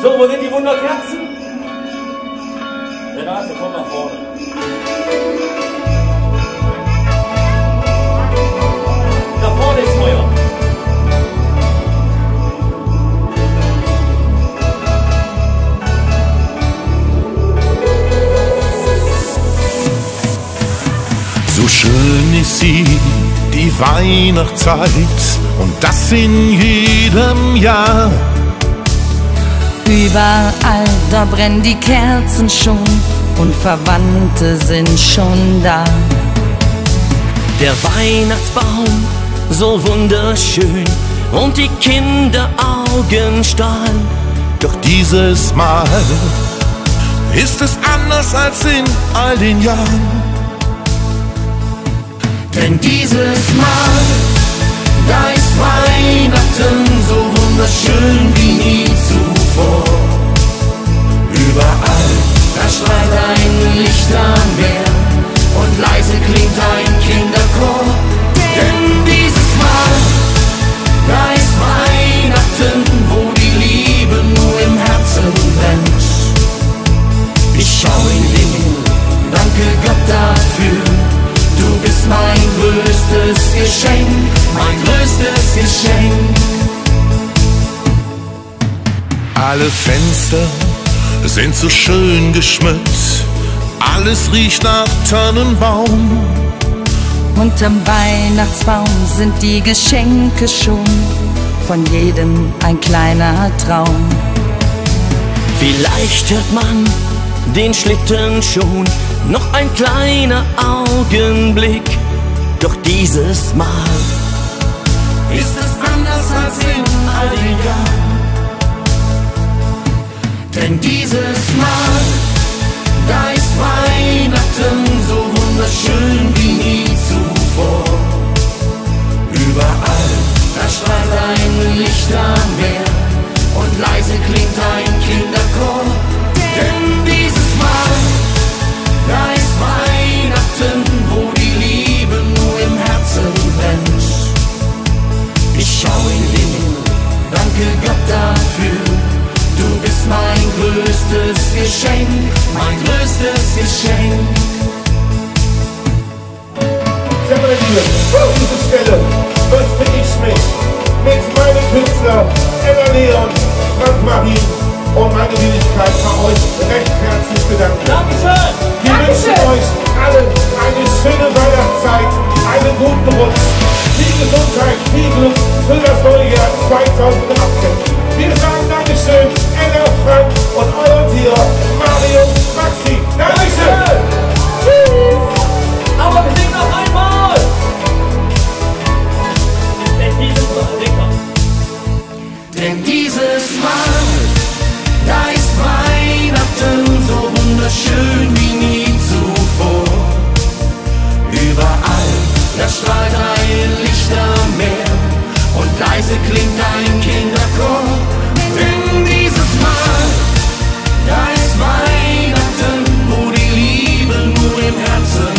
So, wo sind die Wunderkerzen? Renate, komm nach vorne. Da vorne ist Feuer. So schön ist sie, die Weihnachtszeit, und das in jedem Jahr. Überall, da brennen die Kerzen schon und Verwandte sind schon da. Der Weihnachtsbaum so wunderschön und die Kinderaugen strahlen. Doch dieses Mal ist es anders als in all den Jahren. Denn dieses Mal, ein Lichtermeer und leise klingt ein Kinderchor. Denn dieses Mal, da ist Weihnachten, wo die Liebe nur im Herzen brennt. Ich schau in den Himmel, danke Gott dafür. Du bist mein größtes Geschenk, mein größtes Geschenk. Alle Fenster sind so schön geschmückt, alles riecht nach Tannenbaum. Unterm Weihnachtsbaum sind die Geschenke schon, von jedem ein kleiner Traum. Vielleicht hört man den Schlitten schon, noch ein kleiner Augenblick. Doch dieses Mal ist es anders als in all den Jahren. Denn dieses danke Gott dafür. Du bist mein größtes Geschenk, mein größtes Geschenk. Sehr meine Liebe, auf diese Stelle möchte ich mich mit meinen Künstlern Ella Leon, Frank Marin und meine Wenigkeit bei euch recht herzlich bedanken. Dankeschön. Wir wünschen euch allen eine schöne Weihnachtszeit, einen guten Rutsch, viel Gesundheit, viel Glück für das neue Jahr 2018. Denn dieses Mal, da ist Weihnachten so wunderschön wie nie zuvor. Überall, da strahlt ein Lichtermeer und leise klingt ein Kinderchor. Denn dieses Mal, da ist Weihnachten, wo die Liebe nur im Herzen